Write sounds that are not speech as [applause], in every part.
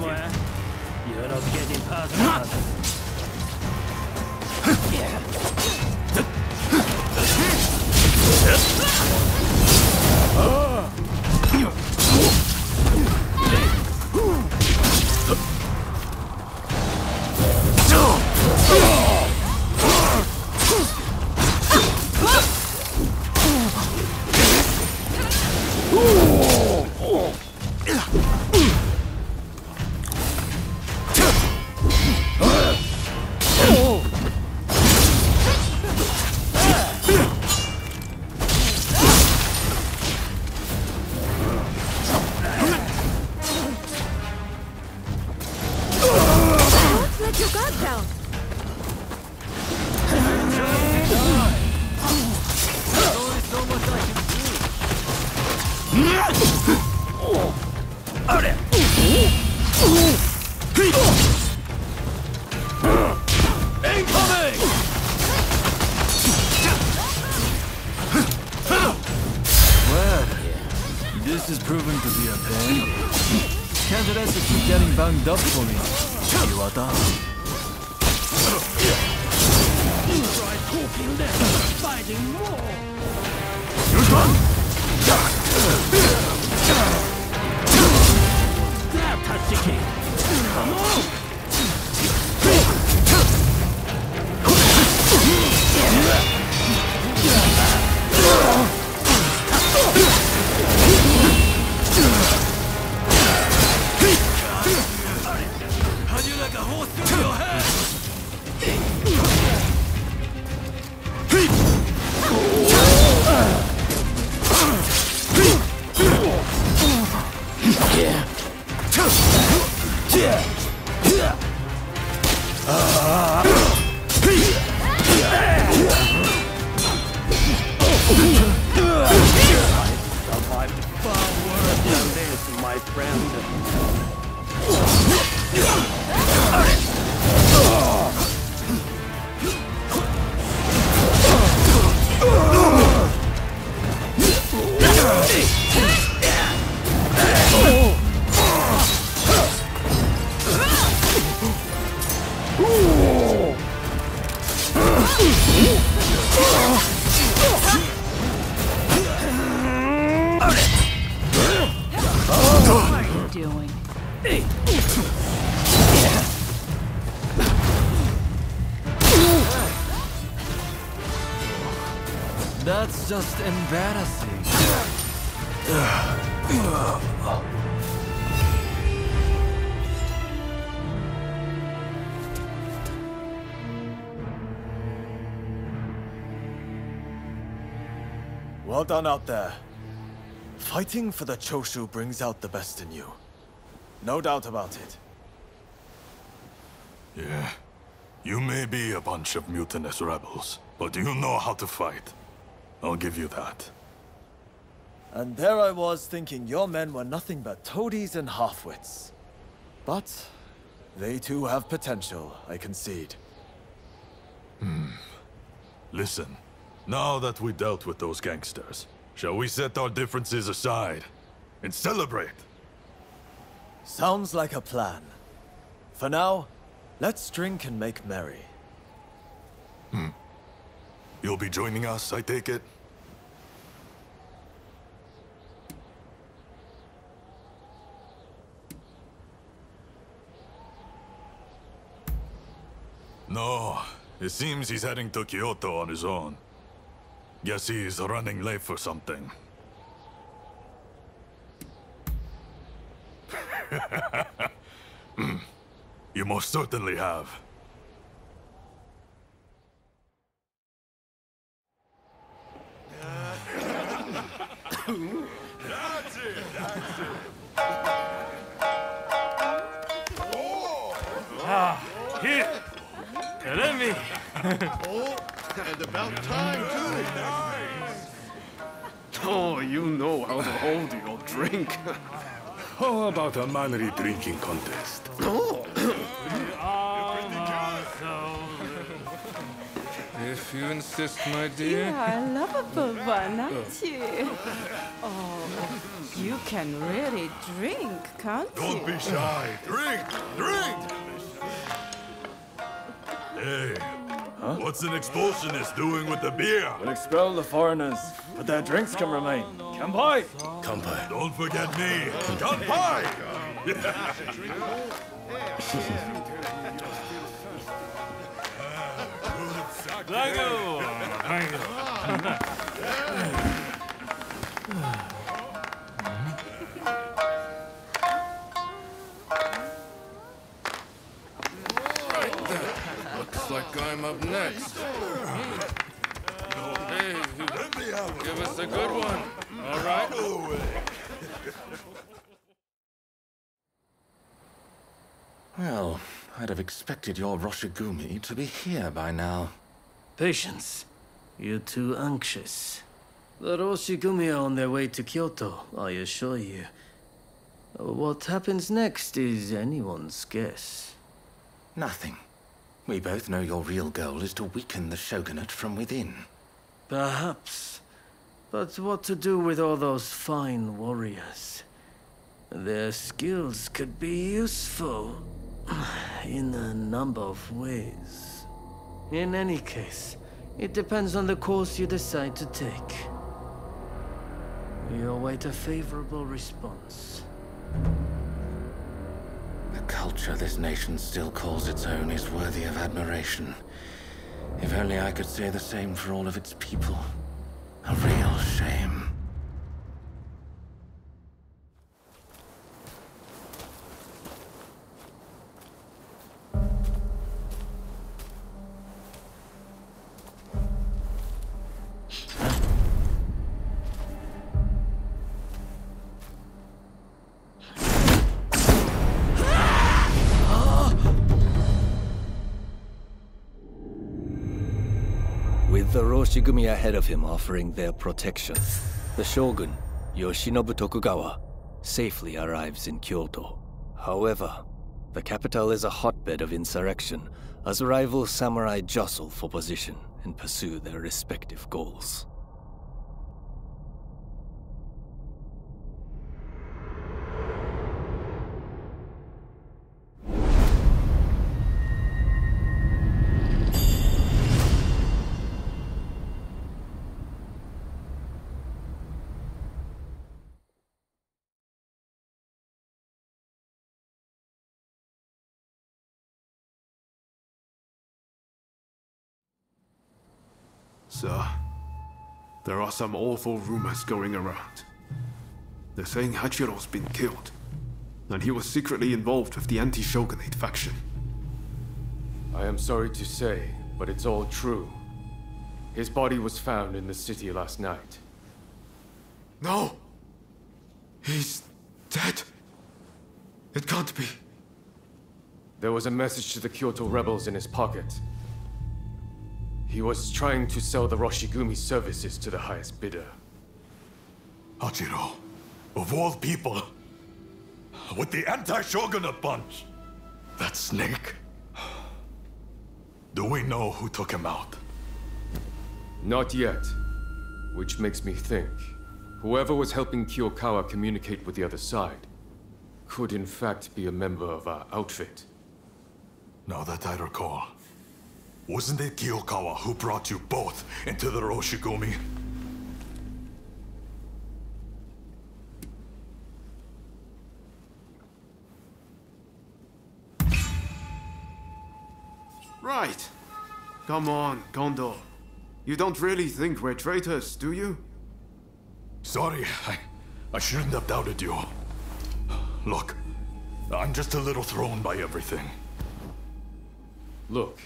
somewhere. You're not getting past that. This is proving to be a pain. Candidates keep getting banged up for me. Iwata. Try talking less, fighting more. Grab Tatsuki. Come on! That's embarrassing. Well done out there. Fighting for the Choshu brings out the best in you. No doubt about it. Yeah. You may be a bunch of mutinous rebels, but you know how to fight. I'll give you that. And there I was thinking your men were nothing but toadies and halfwits. But they too have potential, I concede. Hmm. Listen, now that we dealt with those gangsters, shall we set our differences aside and celebrate? Sounds like a plan. For now, let's drink and make merry. Hmm. You'll be joining us, I take it? No, it seems he's heading to Kyoto on his own. Guess he's running late for something. [laughs] Hmm. you most certainly have. Here! Let me! Oh, and about time, too. Oh, you know how to hold your drink. How about a manly drinking contest? Oh, if If you insist, my dear. You are a lovable one, aren't oh. you? Oh, you can really drink, can't you? Don't be shy. Drink! Drink! Hey, what's an expulsionist doing with the beer? We'll expel the foreigners, but their drinks can remain. Kampai! Kampai. Don't forget me. [laughs] Kampai! Looks like I'm up next. Hey, give us a good one. All right. Well, I'd have expected your Roshigumi to be here by now. Patience. You're too anxious. The Roshigumi are on their way to Kyoto, I assure you. What happens next is anyone's guess. Nothing. We both know your real goal is to weaken the shogunate from within. Perhaps. But what to do with all those fine warriors? Their skills could be useful [sighs] in a number of ways. In any case, it depends on the course you decide to take. We await a favorable response. The culture this nation still calls its own is worthy of admiration. If only I could say the same for all of its people. A real shame. The Roshigumi ahead of him offering their protection, the shogun, Yoshinobu Tokugawa, safely arrives in Kyoto. However, the capital is a hotbed of insurrection as rival samurai jostle for position and pursue their respective goals. Sir, there are some awful rumors going around. They're saying Hachiro's been killed, and he was secretly involved with the anti-shogunate faction. I am sorry to say, but it's all true. His body was found in the city last night. No! He's dead. It can't be. There was a message to the Kyoto rebels in his pocket. He was trying to sell the Roshigumi services to the highest bidder. Hachiro, of all people, with the anti-shogunate bunch, that snake. Do we know who took him out? Not yet. Which makes me think, whoever was helping Kiyokawa communicate with the other side could in fact be a member of our outfit. Now that I recall, wasn't it Kiyokawa who brought you both into the Roshigumi? Right. Come on, Kondo. You don't really think we're traitors, do you? Sorry, I, I shouldn't have doubted you. Look, I'm just a little thrown by everything. Look,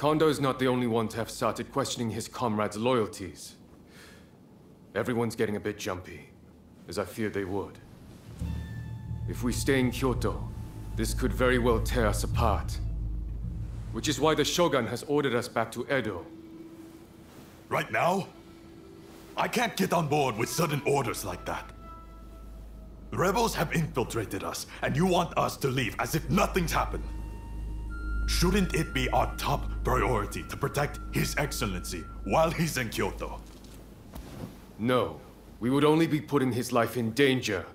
Kondo's not the only one to have started questioning his comrades' loyalties. Everyone's getting a bit jumpy, as I feared they would. If we stay in Kyoto, this could very well tear us apart. Which is why the Shogun has ordered us back to Edo. Right now? I can't get on board with sudden orders like that. The rebels have infiltrated us, and you want us to leave as if nothing's happened. Shouldn't it be our top priority to protect His Excellency while he's in Kyoto? No. We would only be putting his life in danger.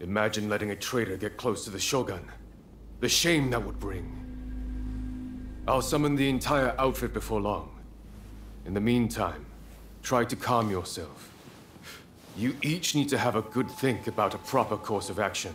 Imagine letting a traitor get close to the Shogun. The shame that would bring. I'll summon the entire outfit before long. In the meantime, try to calm yourself. You each need to have a good think about a proper course of action.